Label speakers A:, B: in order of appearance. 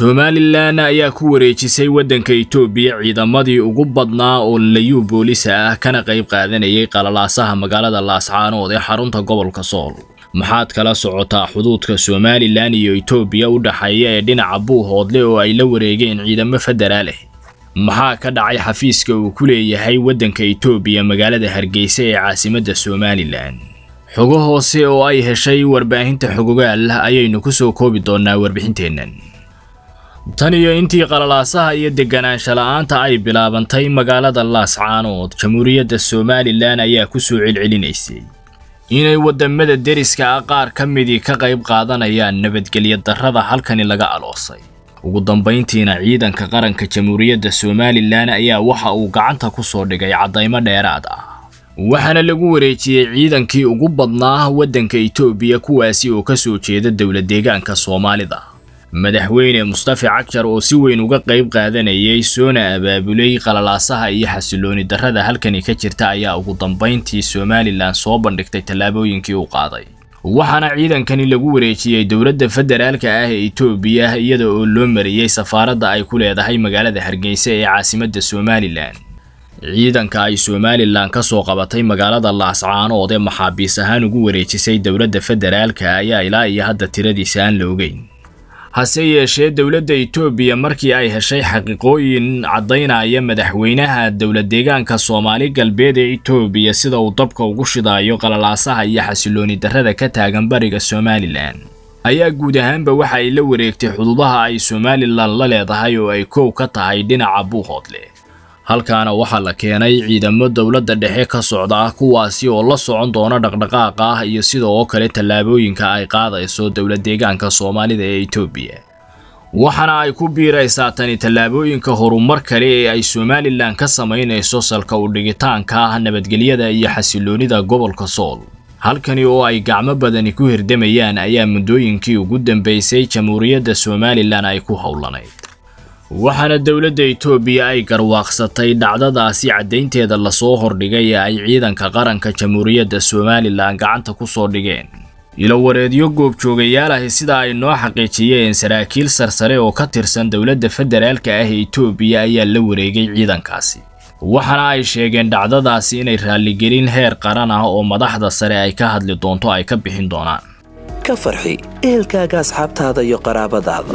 A: somalilan ayaa ku wareejisay waddanka itoobiya ciidamadii ugu badnaa oo layuu boolisa ah kana qayb qaadanayay qalalaasaha magaalada laascaanood ee xarunta gobolka sool. Maxaad kala socotaa xuduudka somalilan iyo itoobiya u dhaxeeya ee dhinaca buuhoodle oo ay la wareegeen ciidamo federaal ah maxaa ka dhacay xafiiska uu ku leeyahay waddanka itoobiya magaalada hargeysa ee caasimadda somalilan? Xogo hoose oo ay heshay warbaahinta xogogaal ayaynu ku soo koobi doonnaa warbixinteennan tan iyo intii qalalaasaha iyo deganaansha la'aanta ay bilaabantay magaalada laascaanood jamhuuriyadda somalilan ayaa ku soo celcelinaysay. Inay waddamada deriska ah qaar ka midii ka qayb qaadanayaan nabadgelyo darrada halkani laga aloosay. Ugu dambayntiina ciidanka qaranka jamhuuriyadda somalilan ayaa waxa uu gacanta ku soo dhigay caddaymo dheeraad ah. Waxaana lagu wareejiyey ciidankii ugu badnaa waddanka itoobiya kuwaasi oo ka soo jeeda dowla deegaanka soomaalida madaxweyne mustafa cagjar oo si weyn uga qayb qaadanayay soona abaabulay qalalaasaha iyo xasilooni darrada halkani ka jirta ayaa ugu dambayntii somalilan soo bandhigtay tallaabooyinkii uu qaaday. Waxaana ciidankani lagu wareejiyey dowladda federaalka ah ee itoobiya iyada oo loo mariyey safaaradda ay ku leedahay magaalada hargeysa ee caasimadda somalilan ciidanka ay somalilan ka soo qabatay magaalada laascaanood ee maxaabiis ahaan ugu wareejisay dowladda federaalka ayaa ilaa iyo hadda tiradiisa aan la ogeyn hase yeeshee dowladda itoobiya markii ay heshay xaqiiqooyin caddaynaya madaxweynaha dowla deegaanka soomaali galbeed ee itoobiya sida uu dabka ugu shidaayo qalalaasaha iyo xasilooni darrada ka taagan bariga somalilan ayaa guud ahaanba waxa ay la wareegtay xuduudaha ay somalilan la leedahay oo ay koow ka tahay dhinaca buuhoodle halkaana waxaa la keenay ciidamo dowladda dhexe ka socda kuwaasi oo la socon doona dhaqdhaqaaqa ah iyo sida oo kale tallaabooyinka ay qaadayso dowla deegaanka soomaalida ee itoobiya. Waxaana ay ku biiraysaa tani tallaabooyinka horumar kale ee ay somalilan ka samaynayso salka u dhigitaanka ah nabadgelyada iyo xasiloonida gobolka sool. Halkani oo ay gacmo badani ku hirdamayaan ayaa muddooyinkii ugu dambeysay jamhuuriyadda somalilan ay ku howlanayd waxaana dowladda itoobiya ay garwaaqsatay dhacdadaasi caddaynteeda la soo hordhigay ee ay ciidanka qaranka jamhuuriyadda somalilan gacanta ku soo dhigeen. Ilowareedyo goobjoogayaal ahi sida ay noo xaqiijiyeen saraakiil sarsare oo ka tirsan dowladda federaalka ah ee itoobiya ayaa la wareegay ciidankaasi. Waxaana ay sheegeen dhacdadaasi inay raalligelin heer qaran ah oo madaxda sare ay ka hadli doonto ay ka bixin doonaan.
B: Ka farxi ehelkaaga asxaabtaada iyo qaraabadaada